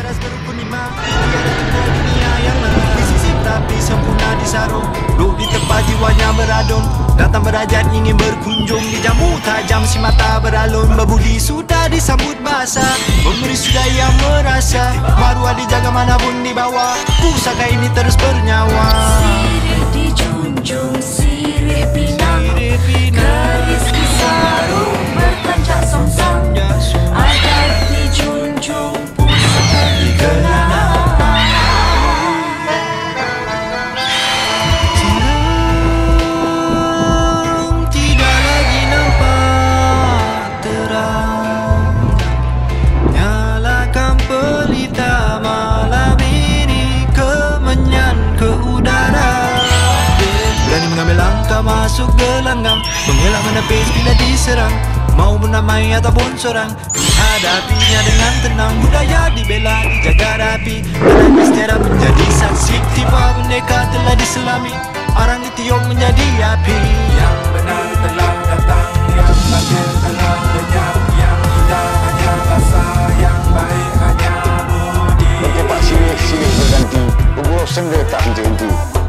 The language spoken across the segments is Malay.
teras berukun lima Tiada tembok dunia yang lain tapi sempurna disarung Duduk di tempat jiwanya beradung. Datang berajat ingin berkunjung Di jamu tajam. Si mata beralun Berbudi sudah disambut bahasa Memberi sudah yang merasa. Maruah dijaga manapun dibawa Pusaka ini terus bernyawa gelanggang Mengelak menepis bila diserang. Mau bernamai ataupun seorang. Hadapinya dengan tenang. Budaya dibela, dijaga rapi. Menangis tiada menjadi saksi. Tiba bendeka telah diselami. Orang ditiup menjadi api. Yang benar telah datang. Yang batil telah lenyap. Yang indah hanya rasa. Yang baik hanya budi. Berkepak silih-silih berganti Berburuh senda tak henti-henti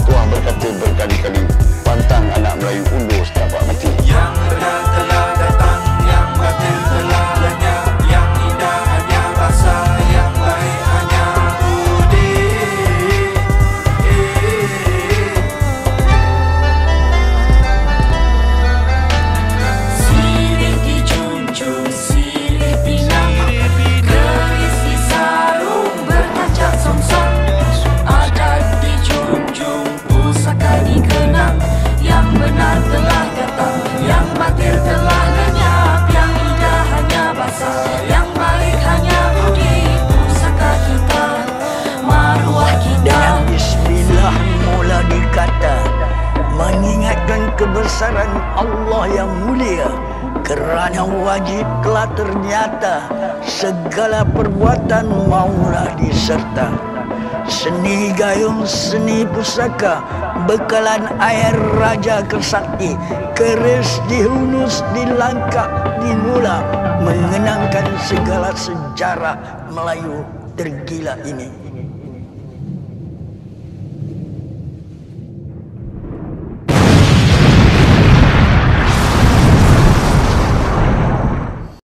dikenang Yang benar telah datang, yang batil telah lenyap. Yang indah hanya basa, yang baik hanya budi Pusaka kita, maruah kita. Dengan bismillah mula dikata Mengingatkan kebesaran Allah yang mulia. Kerana wajib telah ternyata Segala perbuatan maulah diserta Seni gayung, seni pusaka Bekalan air raja kesakti Keris dihunus, dilangkap, dimula Mengenangkan segala sejarah Melayu tergila ini